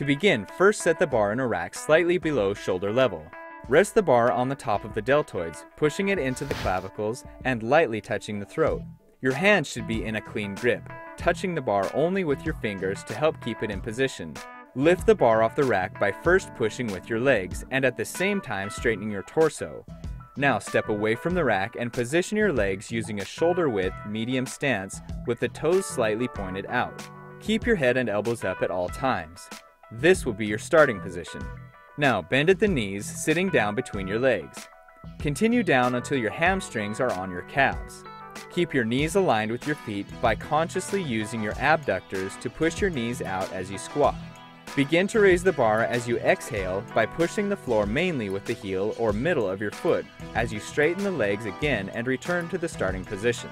To begin, first set the bar in a rack slightly below shoulder level. Rest the bar on the top of the deltoids, pushing it into the clavicles and lightly touching the throat. Your hand should be in a clean grip, touching the bar only with your fingers to help keep it in position. Lift the bar off the rack by first pushing with your legs and at the same time straightening your torso. Now step away from the rack and position your legs using a shoulder width medium stance with the toes slightly pointed out. Keep your head and elbows up at all times. This will be your starting position. Now bend at the knees, sitting down between your legs. Continue down until your hamstrings are on your calves. Keep your knees aligned with your feet by consciously using your abductors to push your knees out as you squat. Begin to raise the bar as you exhale by pushing the floor mainly with the heel or middle of your foot as you straighten the legs again and return to the starting position.